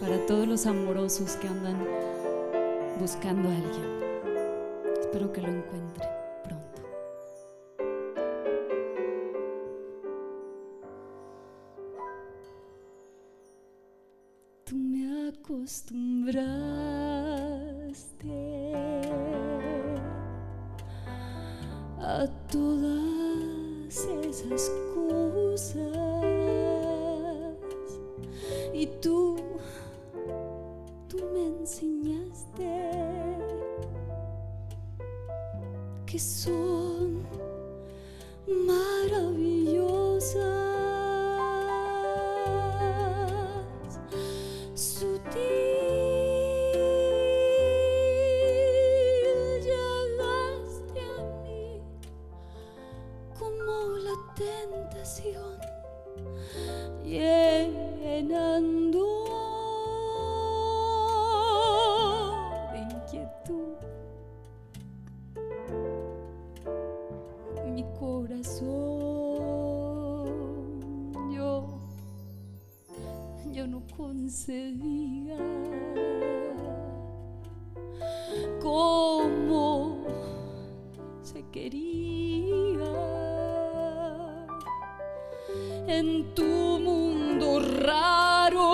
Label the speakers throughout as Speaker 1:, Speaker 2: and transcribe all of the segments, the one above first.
Speaker 1: Para todos los amorosos que andan buscando a alguien, espero que lo encuentren acostumbraste a todas esas cosas y tú, tú me enseñaste que son maravillosas. Mi corazón. Yo, yo no concebía cómo se quería en tu mundo raro.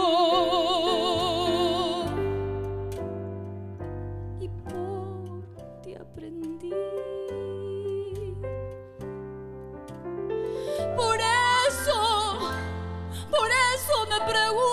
Speaker 1: Y por ti aprendí. Me pregunto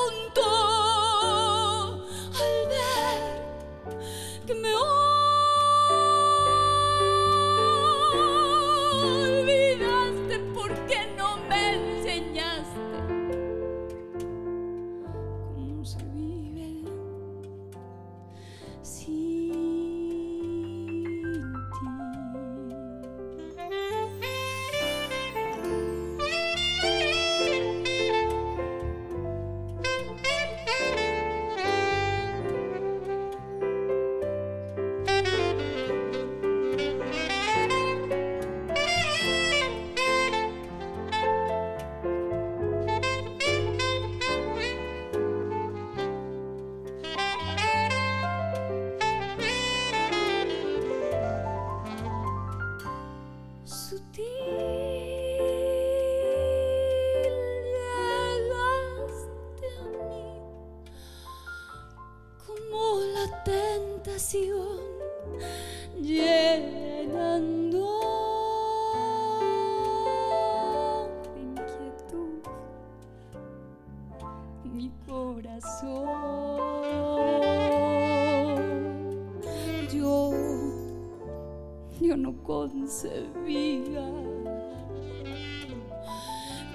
Speaker 1: llenando inquietud mi corazón. Yo yo no concebía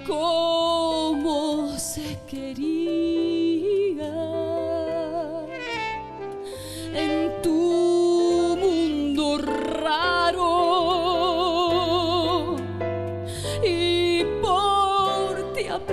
Speaker 1: cómo se quería